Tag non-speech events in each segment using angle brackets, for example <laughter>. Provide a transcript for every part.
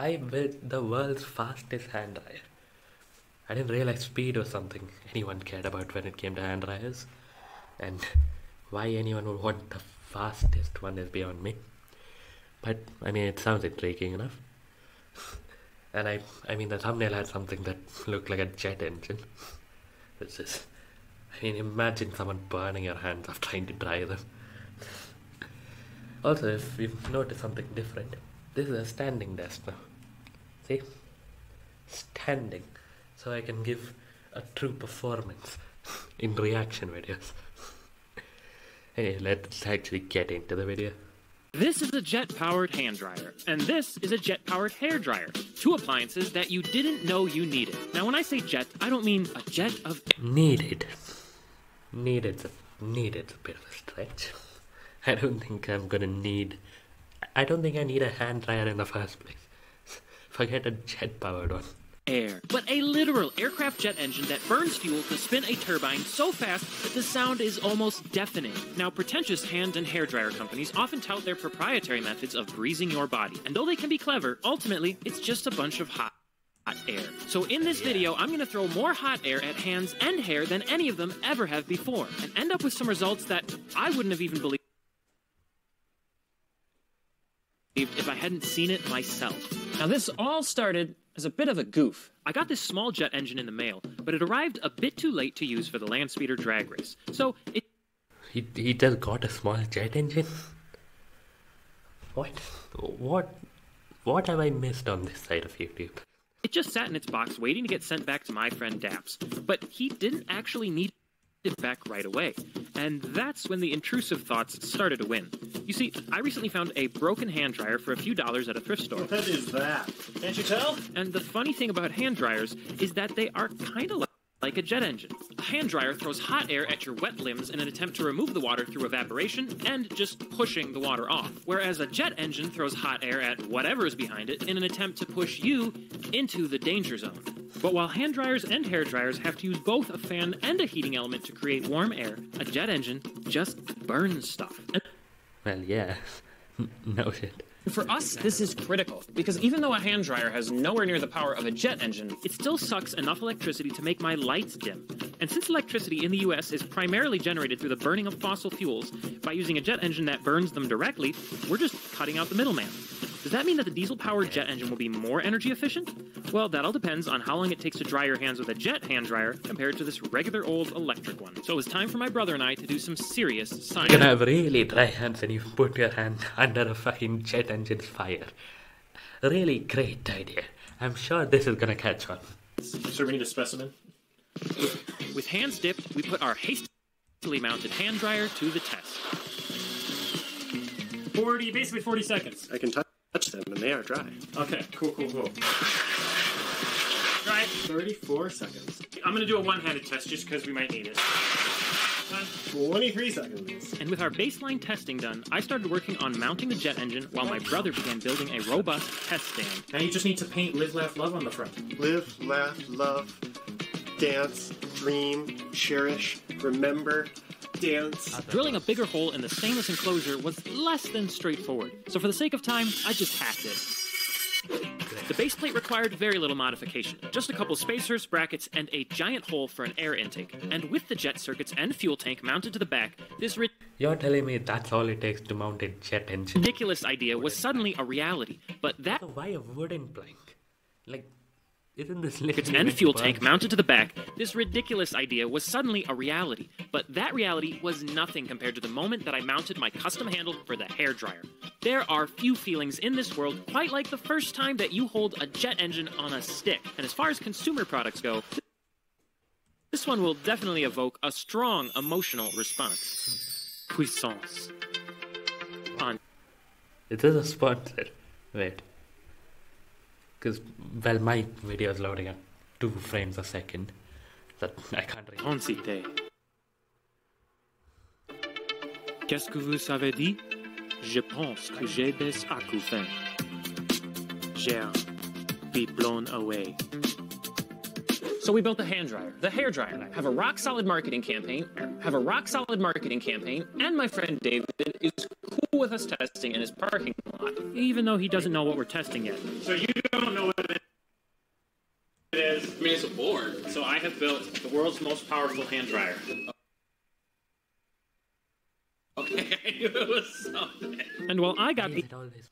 I built the world's fastest hand dryer. I didn't realize speed was something anyone cared about when it came to hand dryers. And why anyone would want the fastest one is beyond me. But I mean, it sounds intriguing enough. <laughs> and I, I mean, the thumbnail had something that looked like a jet engine. Which is, I mean, imagine someone burning your hands after trying to dry them. <laughs> Also, if you've noticed something different, this is a standing desk now. See? Standing. So I can give a true performance in reaction videos. <laughs> Hey, let's actually get into the video. This is a jet powered hand dryer, and this is a jet powered hair dryer. Two appliances that you didn't know you needed. Now, when I say jet, I don't mean a jet of. Needed. Needed. Needed a bit of a stretch. <laughs> I don't think I'm gonna need. I don't think I need a hand dryer in the first place. Forget a jet powered one. Air, but a literal aircraft jet engine that burns fuel to spin a turbine so fast that the sound is almost deafening. Now, pretentious hand and hair dryer companies often tout their proprietary methods of greasing your body, and though they can be clever, ultimately it's just a bunch of hot hot air. So in this video, I'm going to throw more hot air at hands and hair than any of them ever have before, and end up with some results that I wouldn't have even believed if I hadn't seen it myself. Now, this all started as a bit of a goof. I got this small jet engine in the mail, but it arrived a bit too late to use for the Landspeeder drag race. So it He, he just got a small jet engine? What? What? What have I missed on this side of YouTube? it just sat in its box waiting to get sent back to my friend Daps. But he didn't actually need it back right away. And that's when the intrusive thoughts started to win. You see, I recently found a broken hand dryer for a few dollars at a thrift store. What is that? Can't you tell? And the funny thing about hand dryers is that they are kind of like a jet engine. A hand dryer throws hot air at your wet limbs in an attempt to remove the water through evaporation and just pushing the water off. Whereas a jet engine throws hot air at whatever is behind it in an attempt to push you into the danger zone. But while hand dryers and hair dryers have to use both a fan and a heating element to create warm air, a jet engine just burns stuff. Well, yeah. <laughs> no shit. For us, this is critical because even though a hand dryer has nowhere near the power of a jet engine, it still sucks enough electricity to make my lights dim. And since electricity in the US is primarily generated through the burning of fossil fuels by using a jet engine that burns them directly, we're just cutting out the middleman. Does that mean that the diesel powered jet engine will be more energy efficient? Well, that all depends on how long it takes to dry your hands with a jet hand dryer compared to this regular old electric one. So it was time for my brother and I to do some serious science. You can have really dry hands and you put your hand under a fucking jet engine's fire. Really great idea. I'm sure this is gonna catch on. Sir, we need a specimen. With hands dipped, we put our hastily mounted hand dryer to the test. 40, basically 40 seconds. I can tou- touch them and they are dry. Okay, cool, cool, cool. Right, 34 seconds. I'm gonna do a one-handed test just because we might need it. Uh, 23 seconds. And with our baseline testing done, I started working on mounting the jet engine while my brother began building a robust test stand. Now you just need to paint Live, Laugh, Love on the front. Live, laugh, love, dance, dream, cherish, remember, dance. Drilling a bigger hole in the stainless enclosure was less than straightforward, so for the sake of time, I just hacked it. The base plate required very little modification, just a couple spacers, brackets, and a giant hole for an air intake. And with the jet circuits and fuel tank mounted to the back, this ri- You're telling me that's all it takes to mount a jet engine? ridiculous idea was suddenly a reality. But that So why a wooden plank? Like, isn't this literally and fuel tank mounted to the back, this ridiculous idea was suddenly a reality. But that reality was nothing compared to the moment that I mounted my custom handle for the hair dryer. There are few feelings in this world quite like the first time that you hold a jet engine on a stick. And as far as consumer products go, this one will definitely evoke a strong emotional response. Puissance. On Is this a sponsor? Wait. Because, well, my video is loading at two frames a second. That I can't read. Pensité. Qu'est-ce que vous avez dit? Je pense que j'ai des acouphènes. J'ai be blown away. So we built the hand dryer, the hair dryer, have a rock solid marketing campaign, have a rock solid marketing campaign, and my friend David is cool with us testing in his parking lot. Even though he doesn't know what we're testing yet. So you don't know what it is. I mean, it's a board. So I have built the world's most powerful hand dryer. Okay, <laughs> it was something. And while I got Why the is it always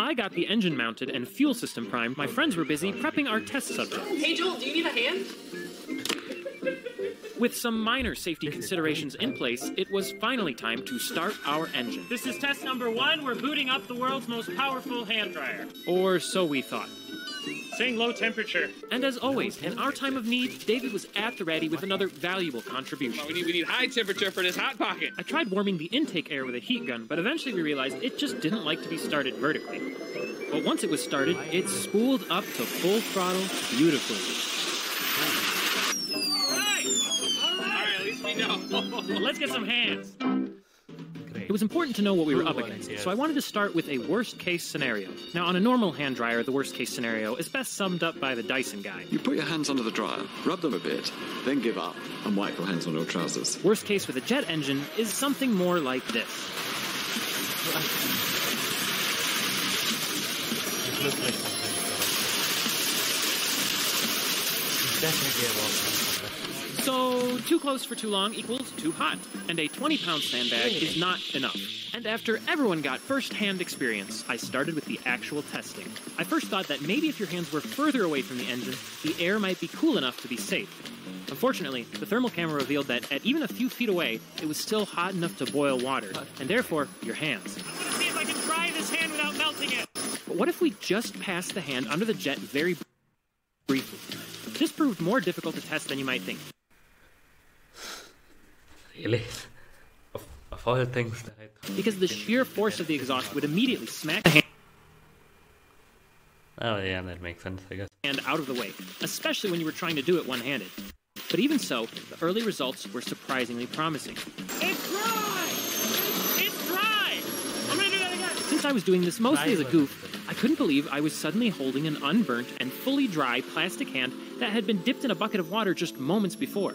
I got the engine mounted and fuel system primed, my friends were busy prepping our test subject. Hey, Joel, do you need a hand? With some minor safety considerations in place, it was finally time to start our engine. This is test number one. We're booting up the world's most powerful hand dryer. Or so we thought. Saying low temperature. And as always, in our time of need, David was at the ready with another valuable contribution. We need, we need high temperature for this hot pocket. I tried warming the intake air with a heat gun, but eventually we realized it just didn't like to be started vertically. But once it was started, it spooled up to full throttle beautifully. All right, at least we know. Let's get some hands. Great? It was important to know what we were up against, so I wanted to start with a worst case scenario. Now, on a normal hand dryer, the worst case scenario is best summed up by the Dyson guy. You put your hands under the dryer, rub them a bit, then give up and wipe your hands on your trousers. Worst case with a jet engine is something more like this. It looks like something. It's definitely a walk. So, too close for too long equals too hot, and a 20 pound sandbag is not enough. And after everyone got first hand experience, I started with the actual testing. I first thought that maybe if your hands were further away from the engine, the air might be cool enough to be safe. Unfortunately, the thermal camera revealed that at even a few feet away, it was still hot enough to boil water, and therefore, your hands. Let's see if I can dry this hand without melting it. But what if we just passed the hand under the jet very briefly? This proved more difficult to test than you might think. Really? Of, of all things that I thought. because the sheer force of the exhaust would immediately smack the hand. Oh, yeah, that makes sense, I guess. hand out of the way, especially when you were trying to do it one handed. But even so, the early results were surprisingly promising. It's dry. It's dry. I'm gonna do that again. Since I was doing this mostly as a goof, I couldn't believe I was suddenly holding an unburnt and fully dry plastic hand that had been dipped in a bucket of water just moments before.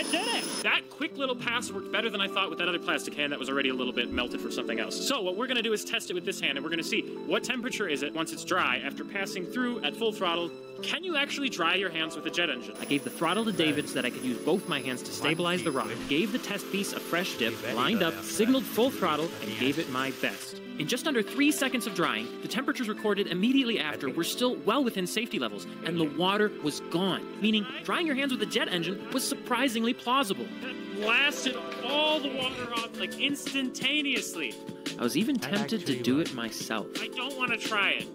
It did it. That quick little pass worked better than I thought with that other plastic hand that was already a little bit melted for something else. So what we're gonna do is test it with this hand, and we're gonna see what temperature is it once it's dry after passing through at full throttle. Can you actually dry your hands with a jet engine? I gave the throttle to David so that I could use both my hands to stabilize the rod, gave the test piece a fresh dip, lined up, signaled full throttle, and gave it my best. In just under three seconds of drying, the temperatures recorded immediately after were still well within safety levels, and the water was gone, meaning drying your hands with a jet engine was surprisingly plausible. That blasted all the water off like instantaneously. I was even tempted to do worked. it myself. I don't want to try it.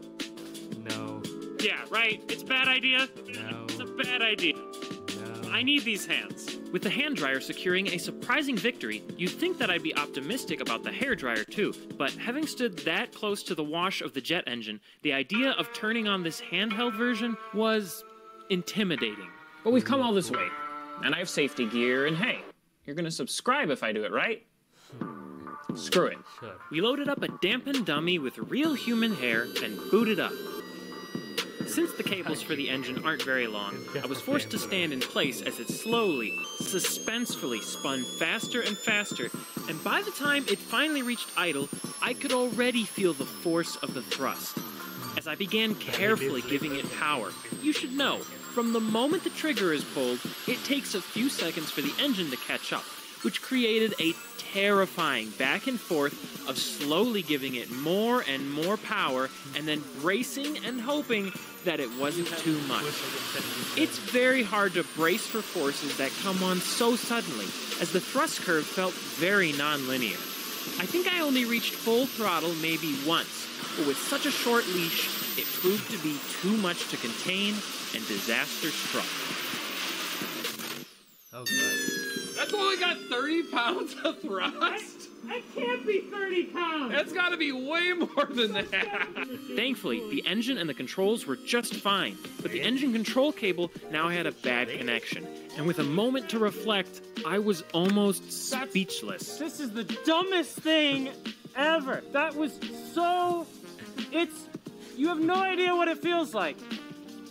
No, Yeah, right. It's a bad idea. No. It's a bad idea. no. I need these hands. With the hand dryer securing a surprising victory, you'd think that I'd be optimistic about the hair dryer too. But having stood that close to the wash of the jet engine, the idea of turning on this handheld version was intimidating. But we've come all this way, and I have safety gear, and hey, you're gonna subscribe if I do it, right? Screw it. We loaded up a dampened dummy with real human hair and booted up. Since the cables for the engine aren't very long, I was forced to stand in place as it slowly, suspensefully spun faster and faster, and by the time it finally reached idle, I could already feel the force of the thrust. As I began carefully giving it power, you should know, from the moment the trigger is pulled, it takes a few seconds for the engine to catch up, which created a terrifying back and forth of slowly giving it more and more power and then bracing and hoping that it wasn't too much. It's very hard to brace for forces that come on so suddenly, as the thrust curve felt very non-linear. I think I only reached full throttle maybe once, but with such a short leash, it proved to be too much to contain, and disaster struck. That's only got 30 pounds of thrust. I can't be 30 pounds. That's gotta be way more than that. Thankfully, the engine and the controls were just fine, but the engine control cable now had a bad connection. And with a moment to reflect, I was almost speechless. This is the dumbest thing ever. That was so. It's. You have no idea what it feels like.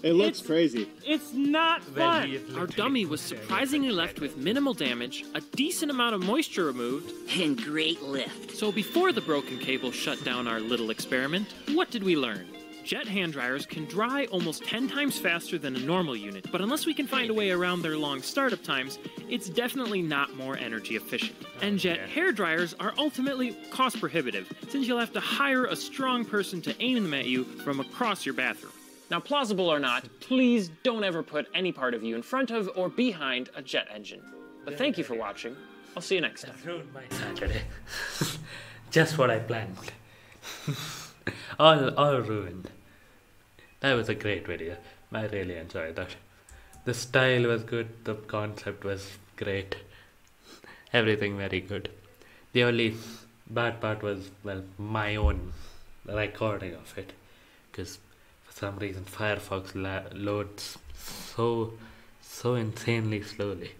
It looks It's- crazy. It's not Well, fun. Our dummy was surprisingly left with minimal damage, a decent amount of moisture removed, And great lift. so before the broken cable shut down our little experiment, what did we learn? Jet hand dryers can dry almost 10 times faster than a normal unit, but unless we can find a way around their long startup times, it's definitely not more energy efficient. And jet hair dryers are ultimately cost prohibitive, since you'll have to hire a strong person to aim them at you from across your bathroom. Now, plausible or not, please don't ever put any part of you in front of or behind a jet engine. But thank you for watching. I'll see you next time. ruined my Saturday. <laughs> Just what I planned. <laughs> all, all ruined. That was a great video. I really enjoyed that. The style was good. The concept was great. Everything very good. The only bad part was well my own recording of it, because some reason Firefox loads so so insanely slowly.